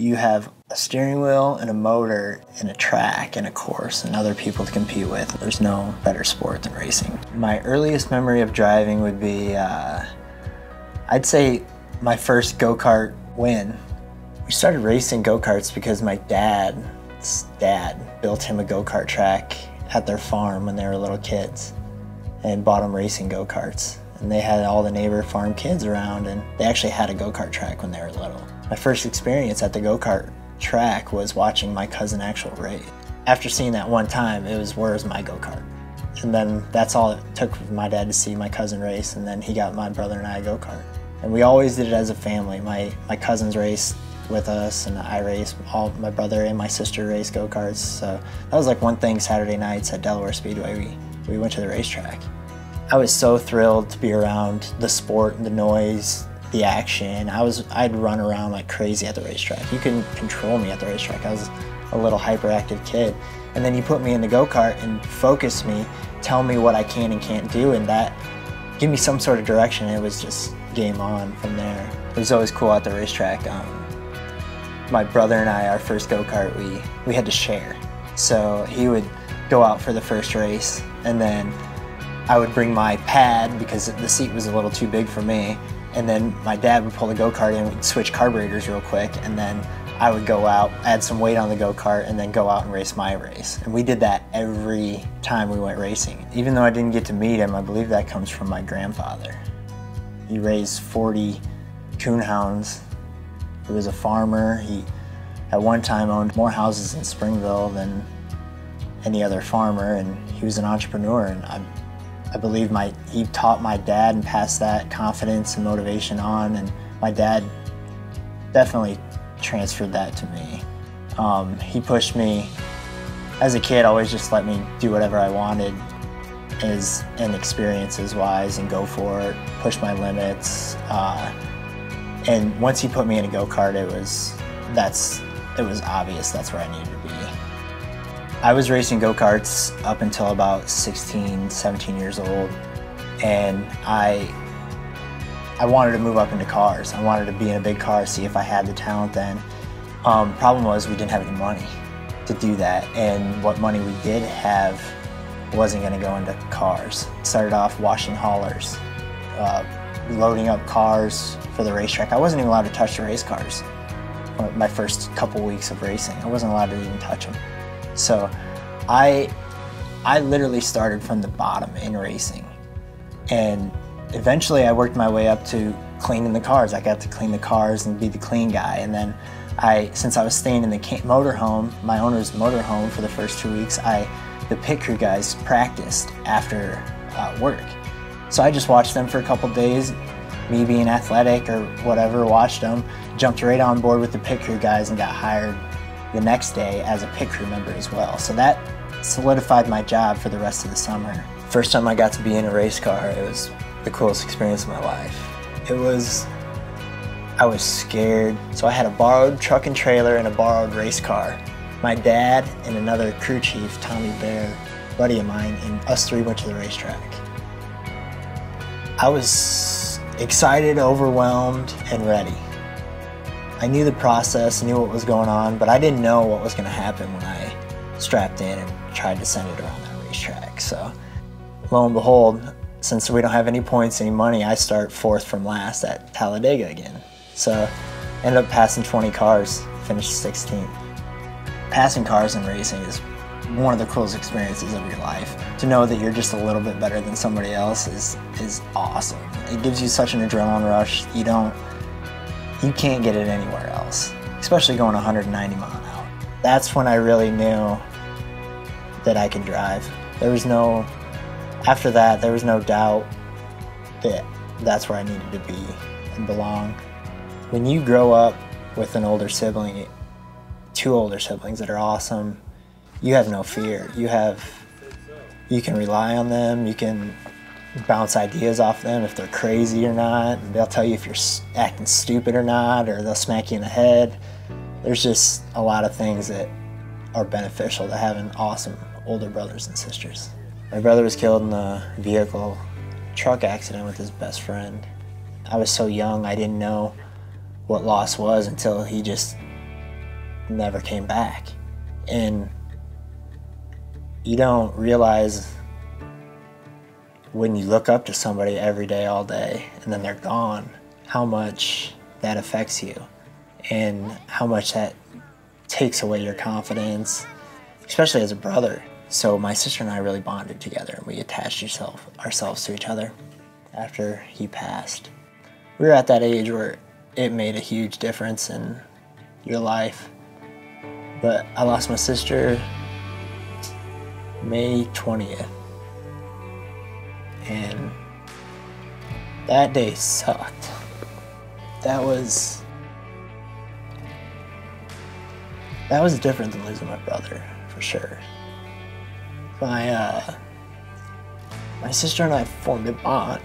you have a steering wheel and a motor and a track and a course and other people to compete with. There's no better sport than racing. My earliest memory of driving would be, uh, I'd say, my first go kart win. We started racing go karts because my dad's dad built him a go kart track at their farm when they were little kids and bought them racing go karts. And they had all the neighbor farm kids around, and they actually had a go kart track when they were little. My first experience at the go kart track was watching my cousin actual race. After seeing that one time, it was where's my go kart? And then that's all it took for my dad to see my cousin race, and then he got my brother and I a go kart. And we always did it as a family. My my cousins raced with us, and I raced. All my brother and my sister raced go karts. So that was like one thing. Saturday nights at Delaware Speedway, we we went to the racetrack. I was so thrilled to be around the sport, and the noise, the action. I was I'd run around like crazy at the racetrack. You couldn't control me at the racetrack. I was a little hyperactive kid. And then you put me in the go-kart and focus me, tell me what I can and can't do and that give me some sort of direction. It was just game on from there. It was always cool at the racetrack. Um, my brother and I, our first go-kart, we, we had to share. So he would go out for the first race and then I would bring my pad because the seat was a little too big for me and then my dad would pull the go-kart in, we'd switch carburetors real quick, and then I would go out, add some weight on the go-kart, and then go out and race my race. And we did that every time we went racing. Even though I didn't get to meet him, I believe that comes from my grandfather. He raised 40 coonhounds. He was a farmer. He, at one time, owned more houses in Springville than any other farmer, and he was an entrepreneur. And I I believe my he taught my dad and passed that confidence and motivation on, and my dad definitely transferred that to me. Um, he pushed me as a kid, always just let me do whatever I wanted as and experiences wise and go for it, push my limits. Uh, and once he put me in a go kart, it was that's it was obvious that's where I needed to be. I was racing go-karts up until about 16, 17 years old, and I I wanted to move up into cars. I wanted to be in a big car, see if I had the talent then. Um, problem was we didn't have any money to do that, and what money we did have wasn't going to go into cars. Started off washing haulers, uh, loading up cars for the racetrack. I wasn't even allowed to touch the race cars. My first couple weeks of racing, I wasn't allowed to even touch them. So I I literally started from the bottom in racing. And eventually I worked my way up to cleaning the cars. I got to clean the cars and be the clean guy. And then I, since I was staying in the motorhome, my owner's motorhome for the first two weeks, I, the pit crew guys practiced after uh, work. So I just watched them for a couple days, me being athletic or whatever, watched them, jumped right on board with the pit crew guys and got hired the next day as a pit crew member as well. So that solidified my job for the rest of the summer. First time I got to be in a race car, it was the coolest experience of my life. It was, I was scared. So I had a borrowed truck and trailer and a borrowed race car. My dad and another crew chief, Tommy Bear, buddy of mine, and us three went to the racetrack. I was excited, overwhelmed, and ready. I knew the process, knew what was going on, but I didn't know what was going to happen when I strapped in and tried to send it around that racetrack. So, lo and behold, since we don't have any points, any money, I start fourth from last at Talladega again. So, ended up passing 20 cars, finished 16th. Passing cars in racing is one of the coolest experiences of your life. To know that you're just a little bit better than somebody else is is awesome. It gives you such an adrenaline rush. You don't you can't get it anywhere else, especially going 190 mile an hour. That's when I really knew that I could drive. There was no, after that, there was no doubt that that's where I needed to be and belong. When you grow up with an older sibling, two older siblings that are awesome, you have no fear. You have, you can rely on them. You can bounce ideas off them if they're crazy or not. They'll tell you if you're acting stupid or not, or they'll smack you in the head. There's just a lot of things that are beneficial to having awesome older brothers and sisters. My brother was killed in a vehicle truck accident with his best friend. I was so young, I didn't know what loss was until he just never came back. And you don't realize when you look up to somebody every day, all day, and then they're gone, how much that affects you and how much that takes away your confidence, especially as a brother. So my sister and I really bonded together and we attached yourself, ourselves to each other after he passed. We were at that age where it made a huge difference in your life. But I lost my sister May 20th. And that day sucked. That was that was different than losing my brother, for sure. My uh my sister and I formed a bond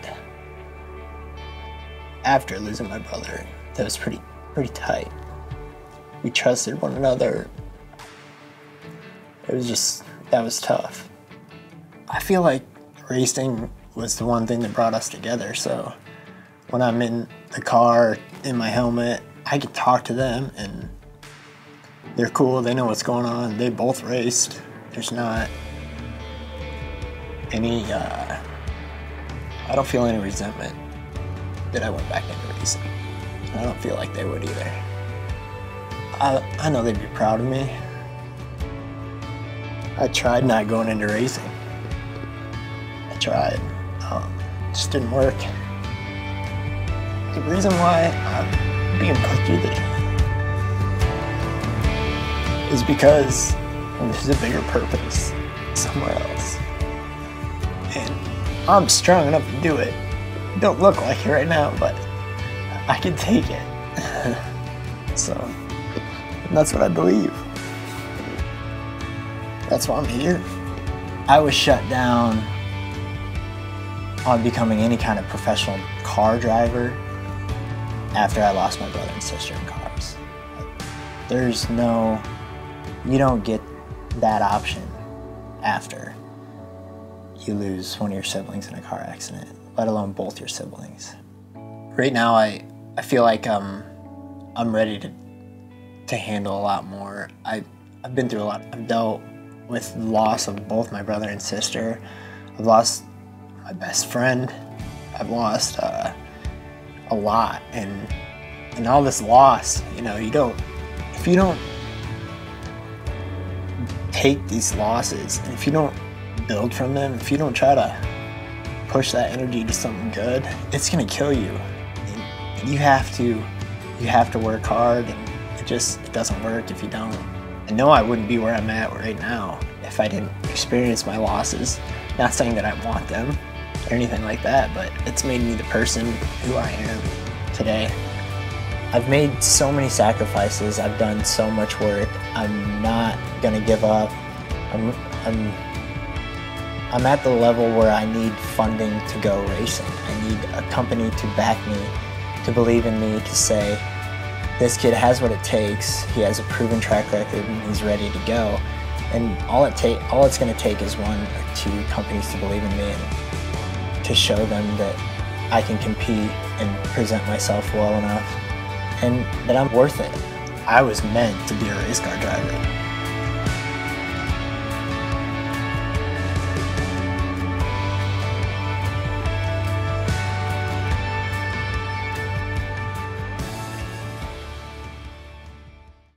after losing my brother that was pretty pretty tight. We trusted one another. It was just that was tough. I feel like racing was the one thing that brought us together. So when I'm in the car in my helmet, I can talk to them and they're cool. They know what's going on. They both raced. There's not any, uh, I don't feel any resentment that I went back into racing. I don't feel like they would either. I, I know they'd be proud of me. I tried not going into racing. I tried. Um, just didn't work. The reason why I'm being put through this is because there's a bigger purpose somewhere else. And I'm strong enough to do it. Don't look like it right now, but I can take it. so that's what I believe. That's why I'm here. I was shut down on becoming any kind of professional car driver after I lost my brother and sister in cars. There's no, you don't get that option after you lose one of your siblings in a car accident, let alone both your siblings. Right now, I, I feel like um, I'm ready to, to handle a lot more. I, I've been through a lot. I've dealt with loss of both my brother and sister. I've lost my best friend. I've lost uh, a lot, and and all this loss, you know, you don't if you don't take these losses, and if you don't build from them, if you don't try to push that energy to something good, it's gonna kill you. And you have to you have to work hard, and it just it doesn't work if you don't. I know I wouldn't be where I'm at right now if I didn't experience my losses. Not saying that I want them or anything like that, but it's made me the person who I am today. I've made so many sacrifices. I've done so much work. I'm not gonna give up. I'm, I'm, I'm at the level where I need funding to go racing. I need a company to back me, to believe in me, to say, this kid has what it takes. He has a proven track record and he's ready to go. And all it take all it's gonna take is one or two companies to believe in me to show them that I can compete and present myself well enough and that I'm worth it. I was meant to be a race car driver.